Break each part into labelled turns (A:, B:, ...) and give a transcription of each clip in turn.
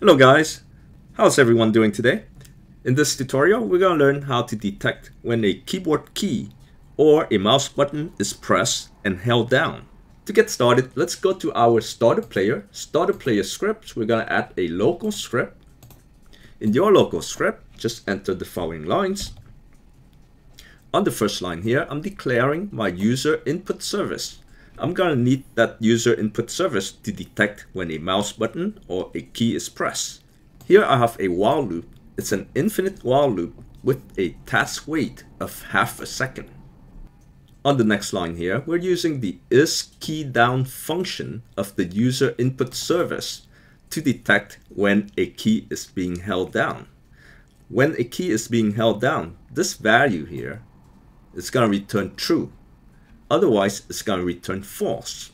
A: Hello guys, how's everyone doing today? In this tutorial, we're going to learn how to detect when a keyboard key or a mouse button is pressed and held down. To get started, let's go to our starter player, starter player scripts. We're going to add a local script. In your local script, just enter the following lines. On the first line here, I'm declaring my user input service. I'm gonna need that user input service to detect when a mouse button or a key is pressed. Here I have a while loop. It's an infinite while loop with a task wait of half a second. On the next line here, we're using the is key down function of the user input service to detect when a key is being held down. When a key is being held down, this value here is going to return true Otherwise, it's going to return false.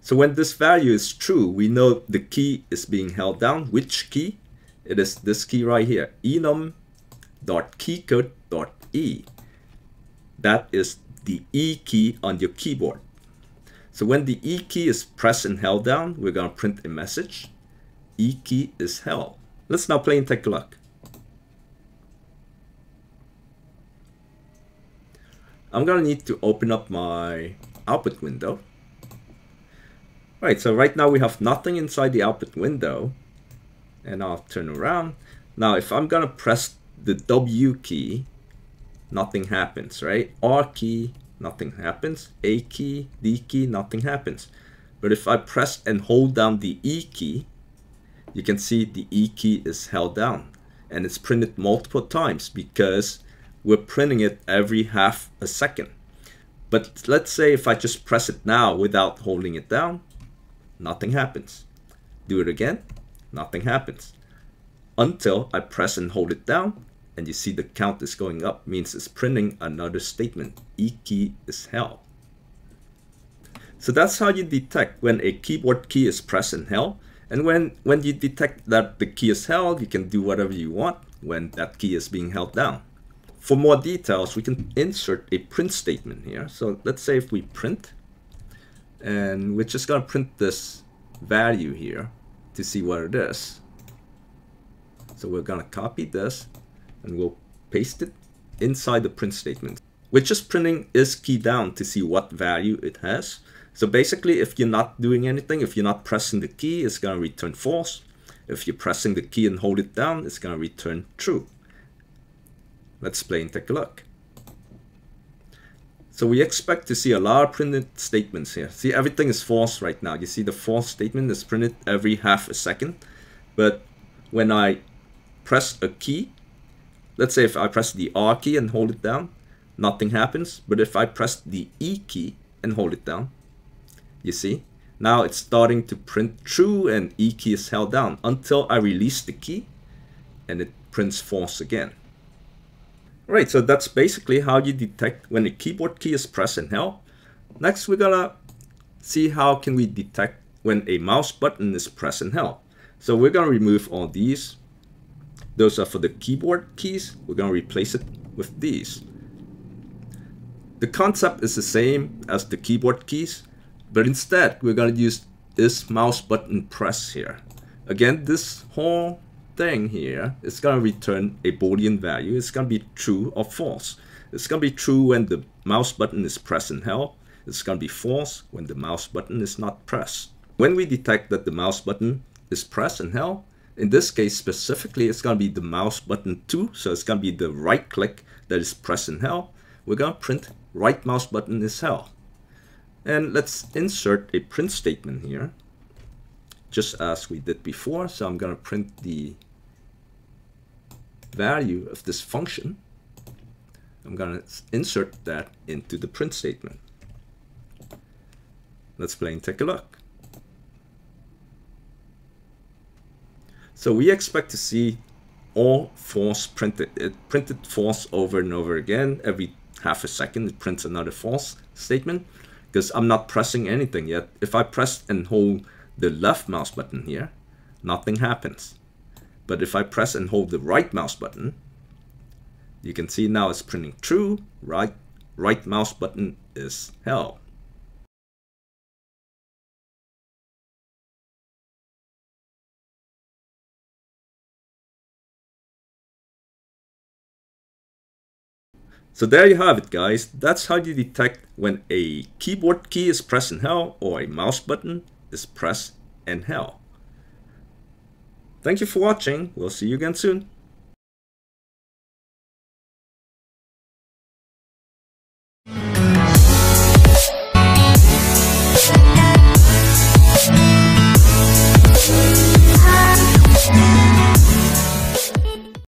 A: So when this value is true, we know the key is being held down. Which key? It is this key right here, enum.keycode.e. That is the E key on your keyboard. So when the E key is pressed and held down, we're going to print a message. E key is held. Let's now play and take a look. I'm gonna need to open up my output window. Right, so right now we have nothing inside the output window. And I'll turn around. Now if I'm gonna press the W key, nothing happens, right? R key, nothing happens. A key, D key, nothing happens. But if I press and hold down the E key, you can see the E key is held down. And it's printed multiple times because we're printing it every half a second. But let's say if I just press it now without holding it down, nothing happens. Do it again, nothing happens. Until I press and hold it down, and you see the count is going up, means it's printing another statement. E key is held. So that's how you detect when a keyboard key is pressed and held. And when, when you detect that the key is held, you can do whatever you want when that key is being held down. For more details, we can insert a print statement here. So let's say if we print, and we're just to print this value here to see what it is. So we're going to copy this and we'll paste it inside the print statement. We're just printing is key down to see what value it has. So basically, if you're not doing anything, if you're not pressing the key, it's going to return false. If you're pressing the key and hold it down, it's going to return true. Let's play and take a look. So we expect to see a lot of printed statements here. See, everything is false right now. You see the false statement is printed every half a second. But when I press a key, let's say if I press the R key and hold it down, nothing happens. But if I press the E key and hold it down, you see, now it's starting to print true and E key is held down until I release the key and it prints false again. Right, so that's basically how you detect when the keyboard key is pressed and held. Next, we're gonna see how can we detect when a mouse button is pressed and held. So we're gonna remove all these. Those are for the keyboard keys. We're gonna replace it with these. The concept is the same as the keyboard keys, but instead we're gonna use this mouse button press here. Again, this whole thing here is going to return a boolean value. It's going to be true or false. It's going to be true when the mouse button is pressed and held. It's going to be false when the mouse button is not pressed. When we detect that the mouse button is pressed and held, in this case specifically, it's going to be the mouse button 2. So it's going to be the right click that is pressed and held. We're going to print right mouse button is held. And let's insert a print statement here, just as we did before. So I'm going to print the value of this function, I'm going to insert that into the print statement. Let's play and take a look. So we expect to see all false printed. It printed false over and over again. Every half a second it prints another false statement because I'm not pressing anything yet. If I press and hold the left mouse button here, nothing happens. But if I press and hold the right mouse button, you can see now it's printing true, right, right mouse button is hell. So there you have it guys, that's how you detect when a keyboard key is pressed and held or a mouse button is pressed and held. Thank you for watching, we'll see you again soon.